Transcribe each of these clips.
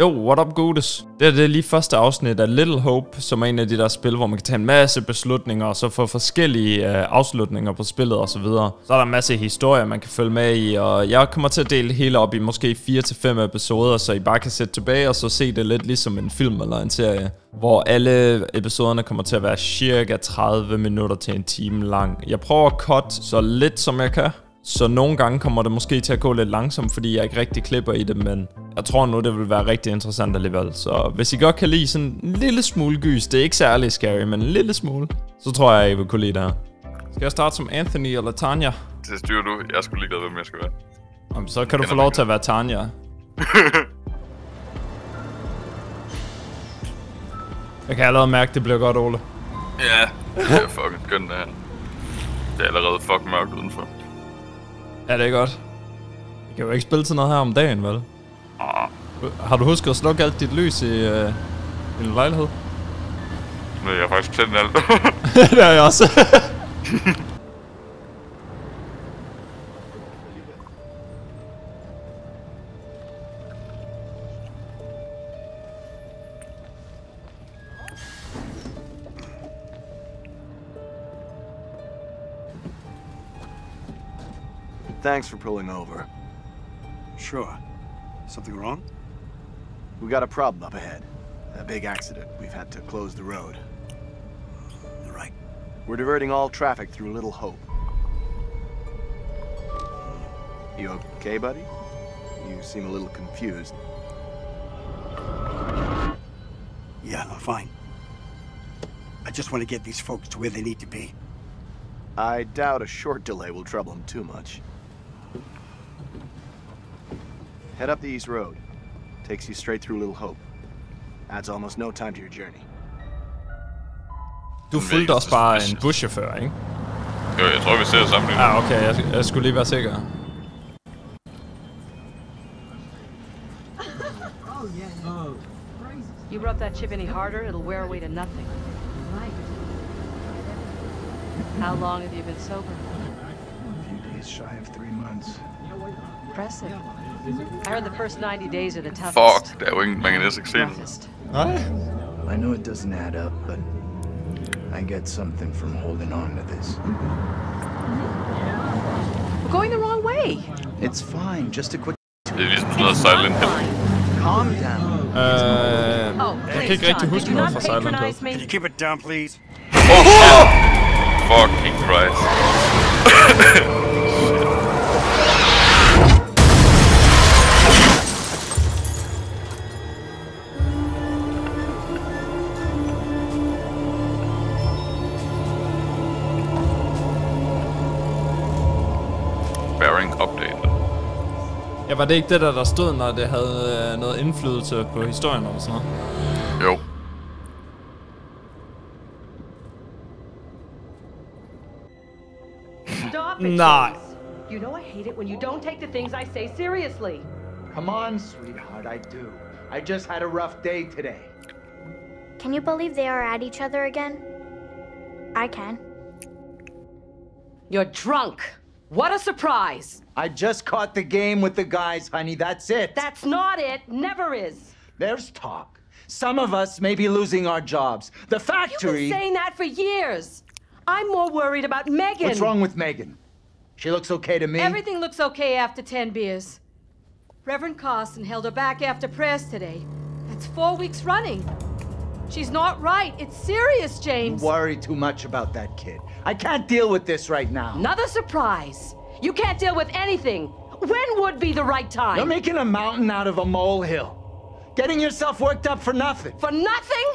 Jo, what up, Godes? Det er det lige første afsnit af Little Hope, som er en af de der spil, hvor man kan tage en masse beslutninger, og så få forskellige øh, afslutninger på spillet og så videre. Så er der en masse historier, man kan følge med i, og jeg kommer til at dele det hele op i måske 4-5 episoder, så I bare kan sætte tilbage og så se det lidt ligesom en film eller en serie, hvor alle episoderne kommer til at være cirka 30 minutter til en time lang. Jeg prøver at cut så lidt som jeg kan, så nogle gange kommer det måske til at gå lidt langsomt, fordi jeg ikke rigtig klipper i det, men jeg tror nu, det vil være rigtig interessant alligevel. Så hvis I godt kan lide sådan en lille smule gys, det er ikke særlig scary, men en lille smule, så tror jeg, I vil kunne lide det her. Skal jeg starte som Anthony eller Tanja? Det styrer du. Jeg skulle lige hvem jeg skal være. Jamen, så kan du få lov til at være Tanja. jeg kan allerede mærke, det bliver godt, Ole. Ja, det er fucking skønt det her. Det er allerede fucking mørkt udenfor. Ja, det er godt. Vi kan jo ikke spille til noget her om dagen, vel? Ah, Har du husket at slukke alt dit lys i øh, din lejlighed? nu er jeg faktisk tændt alt. det er jeg også. Thanks for pulling over. Sure. Something wrong? We got a problem up ahead. A big accident. We've had to close the road. All right. We're diverting all traffic through Little Hope. You okay, buddy? You seem a little confused. Yeah, I'm fine. I just want to get these folks to where they need to be. I doubt a short delay will trouble them too much. Head up the East Road. Takes you straight through Little Hope. Adds almost no time to your journey. Du fulgte også bare en buschauffør, ikke? jo, jeg tror, vi ser det sammen lige nu. Ja, okay. Jeg, jeg skulle lige være sikker. You rub that chip any harder, it'll wear away to nothing. Right. How long have you been sober? A few days shy of three months. Impressive. I heard the first 90 days are the toughest. Fuck, der er jo ingen, man kan næsten ikke se den. Nej. I know it doesn't add up, but I get something from holding on to this. We're going the wrong way. It's fine, just a quick Det er ligesom sådan noget Silent Hill. calm down. Øh, Oh, jeg please, kan ikke rigtig John, huske did you noget not fra Silent patronize Hill. Can you keep it down, please? Oh, shit! Fucking Christ. Ja, var det ikke det, der, der stod, når det havde øh, noget indflydelse på historien eller sådan noget? Jo. Stop it, Nah. James. You know I hate it when you don't take the things I say seriously. Come on, sweetheart, I do. I just had a rough day today. Can you believe they are at each other again? I can. You're drunk. What a surprise. I just caught the game with the guys, honey, that's it. That's not it. Never is. There's talk. Some of us may be losing our jobs. The factory. You've been saying that for years. I'm more worried about Megan. What's wrong with Megan? She looks okay to me. Everything looks okay after 10 beers. Reverend Carson held her back after prayers today. That's four weeks running. She's not right. It's serious, James. You worry too much about that kid. I can't deal with this right now. Another surprise. You can't deal with anything. When would be the right time? You're making a mountain out of a molehill. Getting yourself worked up for nothing. For nothing?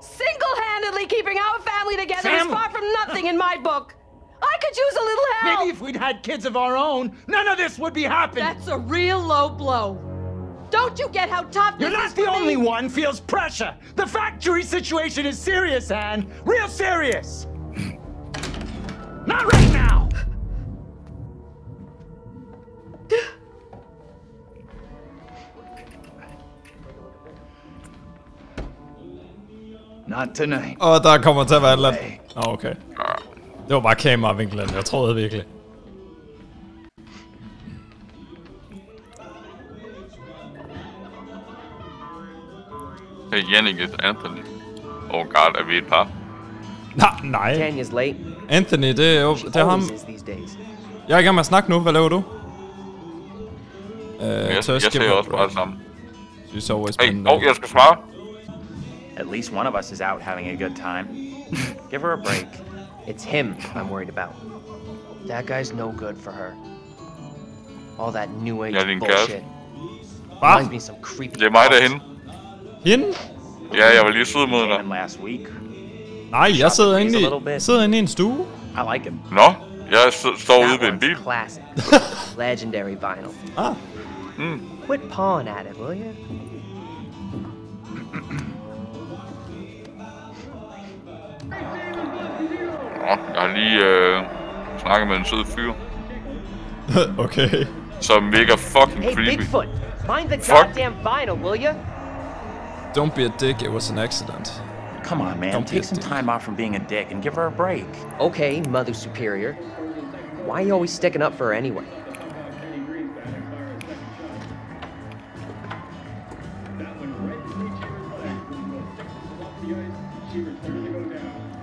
Single-handedly keeping our family together is far from nothing in my book. I could use a little help. Maybe if we'd had kids of our own, none of this would be happening. That's a real low blow. Don't you get how tough You're this not is the for only me? one feels pressure. The factory situation is serious, Anne. Real serious. Not right now. Not tonight. Og der kommer til at være et eller andet. Nå, okay. Det var bare kameravinklen, jeg troede virkelig. Hey, Yannick is Anthony. Oh god, er vi et par? Nej, nej. Tanya's late. Anthony, det er jo... Det er ham. Jeg er i gang med at snakke nu. Hvad laver du? Uh, Jeg, jeg ser også bare det samme. She's always Hey, been... oh, jeg skal svare. At least one of us is out having a good time. Give her a break. It's him I'm worried about. That guy's no good for her. All that new age bullshit. Reminds me some creepy. Det er mig derhen. Hende? Ja, jeg var lige sød mod dig. Last week. Nej, jeg sidder inde i, sidder inde i en stue. I like him. Nå, jeg står ude ved en bil. classic. Legendary vinyl. Ah, Quit pawing at it, will you? Nå, jeg har lige øh, snakket med en sød fyr, okay. som virker fucking Hey, creepy. Bigfoot, mind the Fuck. goddamn vinyl, will you? Don't be a dick, it was an accident. Come on, man. Don't Take some dick. time off from being a dick and give her a break. Okay, Mother Superior. Why are you always sticking up for her anyway?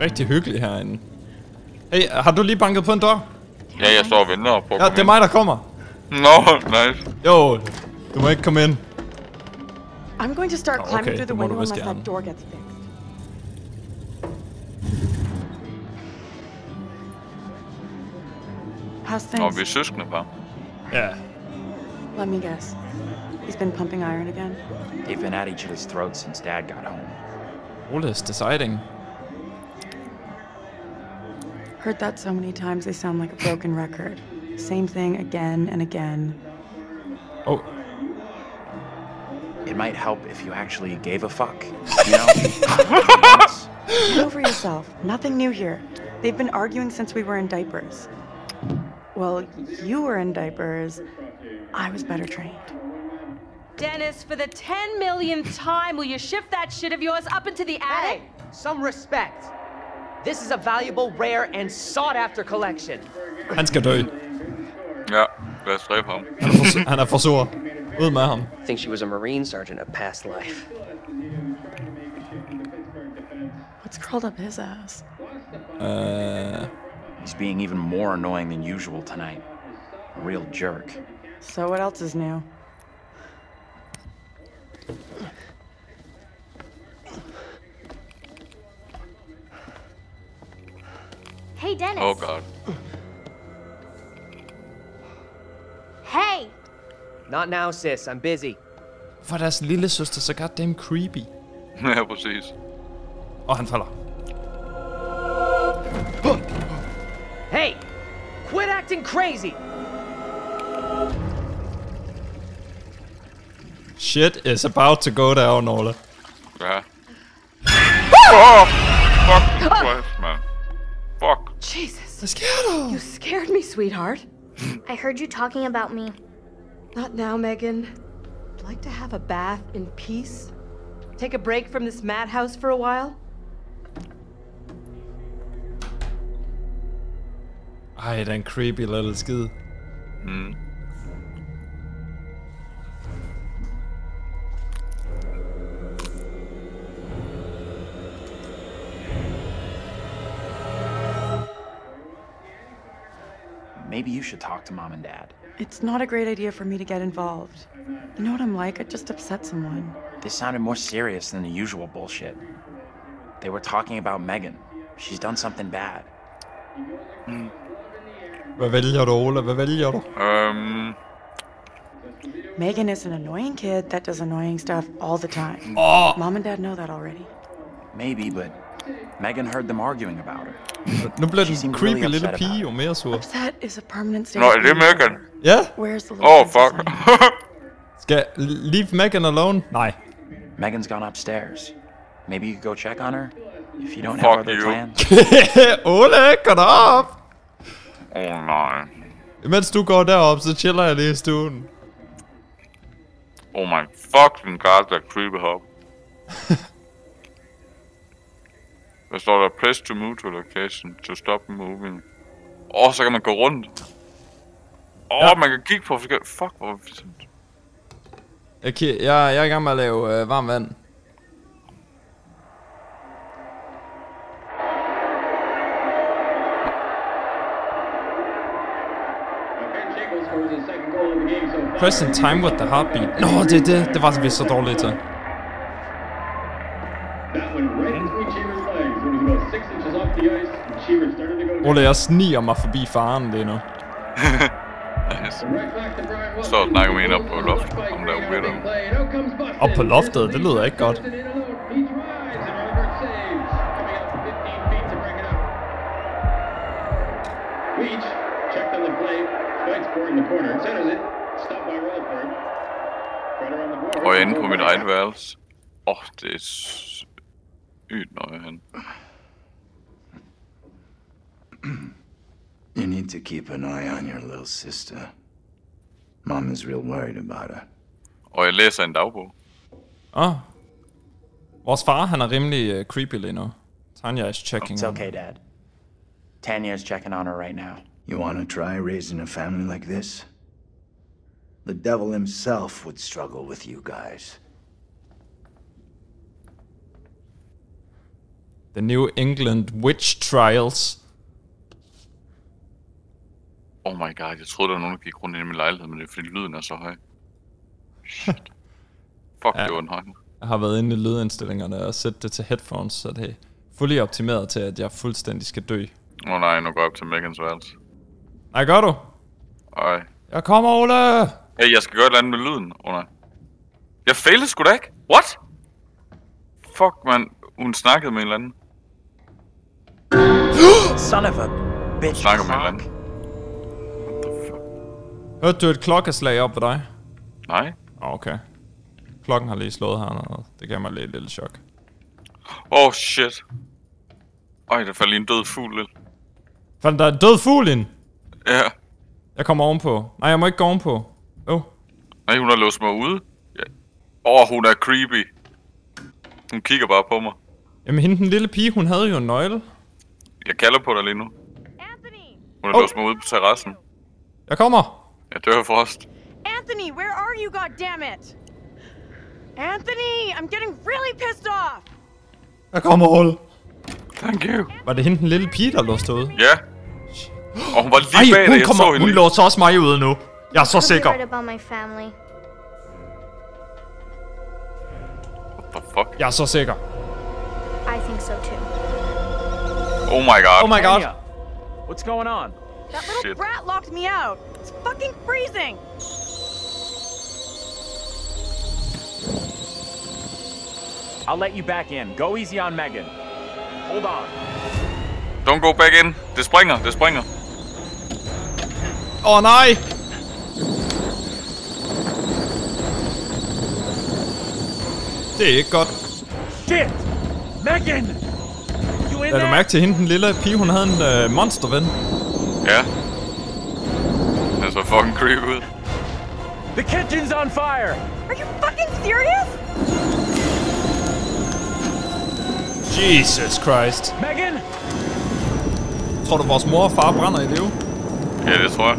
Rigtig hyggelig herinde. Hey, har du lige banket på en dør? Ja, jeg står og venter på at Ja, komme det er mig, der kommer. ind. Nå, nice. Jo, du må ikke komme ind. I'm going to start Oh, climbing okay, through the det må du window unless gerne. that door gets fixed. How's Nå, things? vi søskende bare. Ja. Let me guess. He's been pumping iron again. They've been at each other's throats since Dad got home. Ole is deciding. Heard that so many times they sound like a broken record. Same thing again and again. Oh, It might help if you actually gave a fuck. You know? Once. Get over yourself. Nothing new here. They've been arguing since we were in diapers. Well, you were in diapers. I was better trained. Dennis, for the 10 millionth time, will you shift that shit of yours up into the attic? Hey, some respect. This is a valuable, rare, and sought-after collection. han skal dø. Ja, lad os dræbe ham. Han er for, han er for sur. Ud med ham. I think she was a Marine sergeant at past life. What's crawled up his ass? Uh, He's being even more annoying than usual tonight. A real jerk. So what else is new? Hey, Dennis. Oh god. Not now, sis. I'm busy. for deres lille søster så goddamn creepy. ja, præcis. Og han falder. Hey, quit acting crazy. Shit is about to go down, Ole. Ja. Ah! Fuck! Fucking ah! Christ, man. Fuck. Jesus. Hvad sker der? You scared me, sweetheart. I heard you talking about me. Not now, Megan. I'd like to have a bath in peace. Take a break from this madhouse for a while. Ej, den creepy little skid. Mm. Maybe you should talk to Mom and Dad. It's not a great idea for me to get involved. You know what I'm like? I'd just upset someone. This sounded more serious than the usual bullshit. They were talking about Megan. She's done something bad. Mm. Hvad vælger du, Ole? Hvad vælger du? Øhm, Megan is an annoying kid that does annoying stuff all the time. Åh, Mom and Dad know that already. Maybe, but Megan heard them arguing about her. nu bliver She den creepy really lille pige jo mere sur. Upset is a permanent state Nå, er det Megan? Ja, Where's the little oh, fuck. skal leave Megan alone? Nej. Megan's gone upstairs. Maybe you could go check on her if you don't Fuck have other you. plans. Ole, derop! Åh, oh, nej. Imens du går derop, så chiller jeg lige i stuen. Oh my fucking god, that creepy hop. Der står der, press to move to location to stop moving. Åh, oh, så kan man gå rundt. Åh, oh, ja. man kan kigge på forskellige... Fuck, hvor er det jeg, jeg, jeg er i gang med at lave øh, varmt vand. Press in time with the heartbeat. Nå, no, det er det. Det var vi så dårligt til. Ole, jeg sniger mig forbi faren lige nu. Nice. Står og snakker med en op på loftet, om der er weirdo. Op på loftet, det lyder ikke godt. Beach checked on the play. Spikes for in the corner. Centers it. Stopped by Rutherford. Right around the board. Og inde på mit eget værelse. Åh, oh, det er sygt nøje han. You need to keep an eye on your little sister. Mom is real worried about her. Og jeg læser en dagbog. Åh. Oh. Vores far, han er rimelig uh, creepy lige nu. Tanya is checking It's on okay, Dad. Tanya is checking on her right now. You want to try raising a family like this? The devil himself would struggle with you guys. The New England Witch Trials. Oh my god, jeg troede, der var nogen, der gik rundt ind i min lejlighed, men det er fordi lyden er så høj. Shit. Fuck, Ja. det var en høj. Jeg har været inde i lydindstillingerne og sæt det til headphones, så det er fuldt optimeret til, at jeg fuldstændig skal dø. Åh oh, nej, nu går jeg op til Megans værelse. Nej, gør du? Ej. Jeg kommer, Ole! Hey, jeg skal gøre et eller andet med lyden. Åh oh, nej. Jeg failede sgu da ikke. What? Fuck, man. Hun snakkede med en eller anden. Son of a bitch. Snakker med en eller anden. Hørte du et klokkeslag op ved dig? Nej. Okay. Klokken har lige slået hernede. Det gav mig lidt et lille chok. Oh shit. Ej, der faldt lige en død fugl ind. Fandt der er en død fugl ind? Ja. Jeg kommer ovenpå. Nej, jeg må ikke gå ovenpå. Åh. Oh. Nej, hun har låst mig ude. Ja. Åh, oh, hun er creepy. Hun kigger bare på mig. Jamen, hende den lille pige, hun havde jo en nøgle. Jeg kalder på dig lige nu. Hun har Oh. låst mig ude på terrassen. Jeg kommer. Jeg dør af frost. Anthony, where are you, goddammit? Anthony, I'm getting really pissed off. Jeg kommer, Ole. Thank you. Var det hende den lille pige, der låste ude? Ja. Og hun var lige Ej, bag hun dig. Jeg kommer. så hende Hun lige. låser også mig ude nu. Jeg er så sikker. about my family. What the fuck? Jeg er så sikker. I think so too. Oh my god. Oh my god. What's going on? That little Shit. brat locked me out. It's fucking freezing. I'll let you back in. Go easy on Megan. Hold on. Don't go back in. Det springer, det springer. Åh, oh, nej. Det er ikke godt. Shit! Megan! You in Lad du there? mærke til hende, den lille pige, hun havde en øh, monsterven. Ja. Den så fucking creepy ud. The kitchen's on fire! Are you fucking serious? Jesus Christ. Megan! Tror du, vores mor og far brænder i live? Ja, det tror jeg.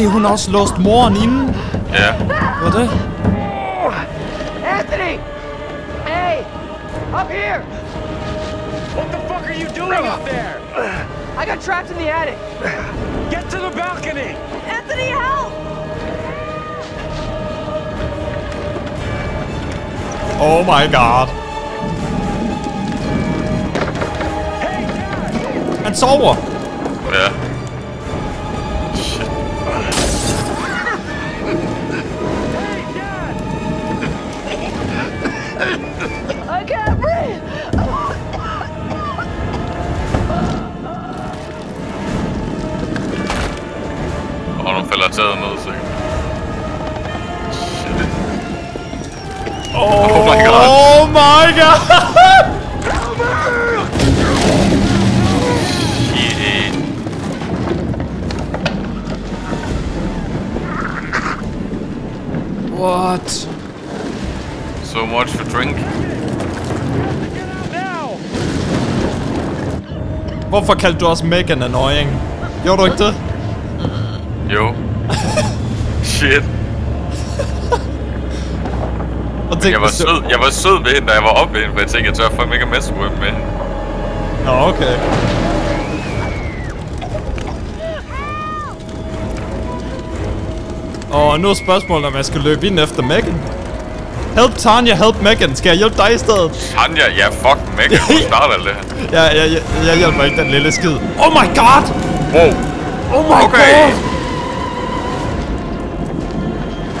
Nej, hun har også låst moren inde. Ja. Hvad er det? Anthony! Hey! Up here! What the fuck are you doing up there? I got trapped in the attic. Get to the balcony! Anthony, help! Oh my god. Han sover. Ja. What? So much for drink. Hvorfor kaldte du også Megan annoying? Gjorde du ikke det? Jo. Shit. og tænk, jeg, var sød, jeg var sød ved hende, da jeg var oppe ved hende, for jeg tænkte, jeg tør fandme ikke at messe med hende. Nå, okay. Og nu er spørgsmålet, om jeg skal løbe ind efter Megan. Help Tanya, help Megan. Skal jeg hjælpe dig i stedet? Tanja, ja, fuck Megan, hun starter det her. Ja, jeg, jeg, jeg hjælper ikke den lille skid. Oh my god! Wow. Oh my Okay. god!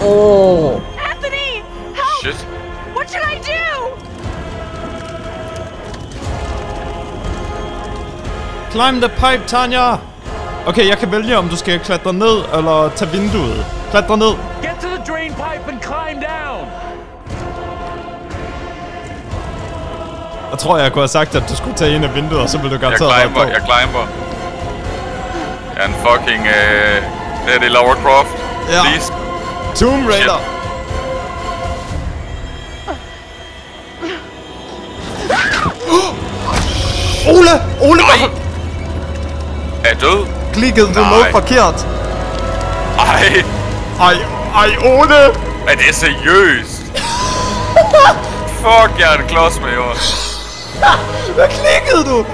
Oh. Anthony! Help! Shit. What should I do? Climb the pipe, Tanya! Okay, jeg kan vælge, om du skal klatre ned, eller tage vinduet. Klatre ned. Get to the drain pipe and climb down. Jeg tror, jeg kunne have sagt, at du skulle tage en af vinduet, og så ville du Jeg garanteret være climber, jeg climber. Jeg er en fucking, øh... Det er det Lara Croft. Ja. Please. Tomb Raider. Ole! Ole! Nej! Er død? Klikkede du noget forkert? Ej! Ej, ej, Ole! Er det seriøst? Fuck, jeg er en klods med jord. Hvad klikkede du?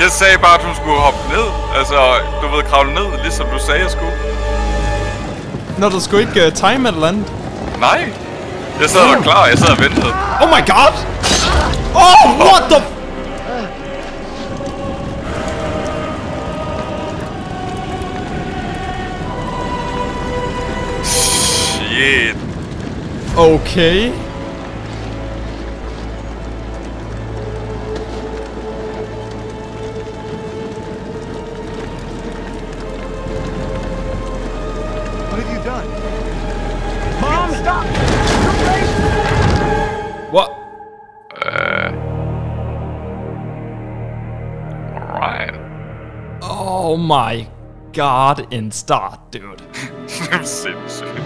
Jeg sagde bare, at hun skulle hoppe ned. Altså, du ved, kravle ned, ligesom du sagde, jeg skulle. Når du skulle ikke uh, time eller andet. Nej. Jeg sad der klar, jeg sad og ventede. Oh my god! Oh, what the... Uh. Alright. Oh my god, en start, dude. Sindssygt.